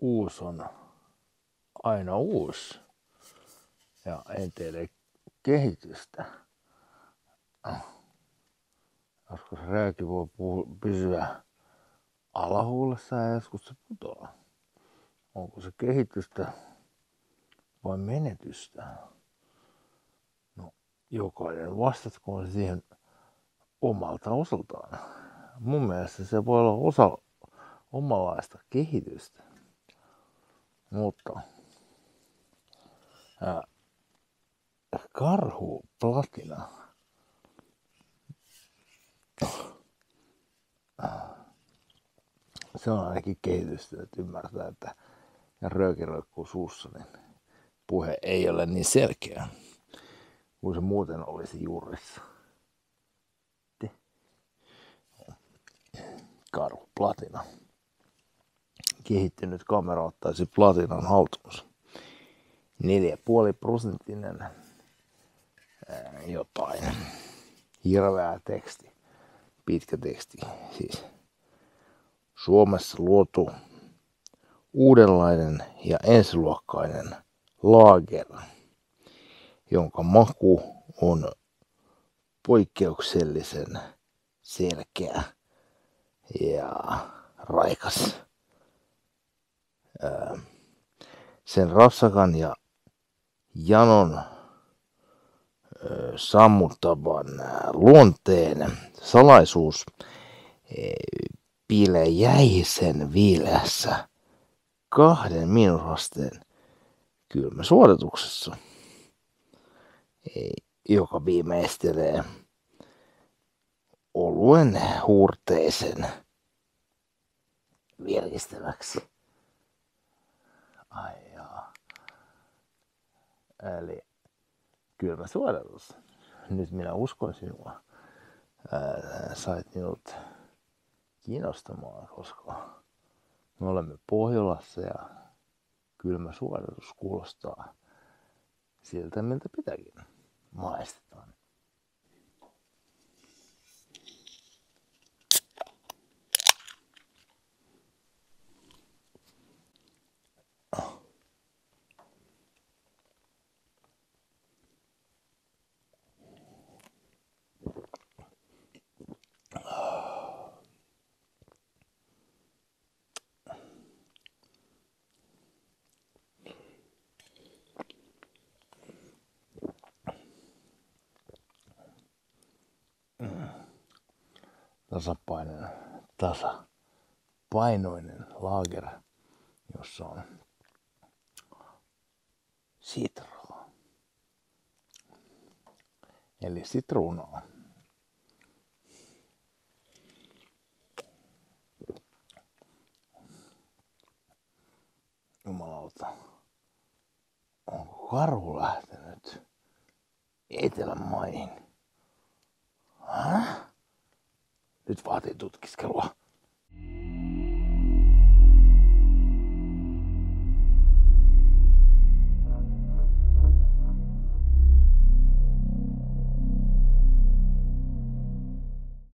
uusi on aina uusi. Ja en tiedä kehitystä. Joskus rääki voi pysyä alahuulessa ja joskus se putoaa. Onko se kehitystä vai menetystä? No, jokainen vastatkoon siihen omalta osaltaan. Mun mielestä se voi olla osa omanlaista kehitystä. Mutta ää, karhu platina. Se on ainakin kehitystä, että ymmärtää, että ja rööki roikkuu suussa, niin puhe ei ole niin selkeä kuin se muuten olisi juurissa. Karhu platina kehittynyt kamera ottaisi platinan haltuunsa. 4,5 prosenttinen jotain hirveä teksti, pitkä teksti siis. Suomessa luotu uudenlainen ja ensiluokkainen laager, jonka maku on poikkeuksellisen selkeä ja raikas sen rassakan ja janon sammuttavan luonteen salaisuus piilee jäisen viileässä kahden miinusasteen kylmäsuorituksessa, joka viimeistelee oluen huurteisen virkistäväksi. Ai. Eli kylmä suodatus. Nyt minä uskon sinua. Sait minut kiinnostamaan, koska me olemme Pohjolassa ja kylmä suodatus kuulostaa siltä, miltä pitääkin maistetaan. Tasapainoinen, tasapainoinen laager, jossa on sitraa. Eli sitruunaa. Jumalauta. Onko karhu lähtenyt Etelän maihin? Häh? Nyt vaatii tutkiskelua.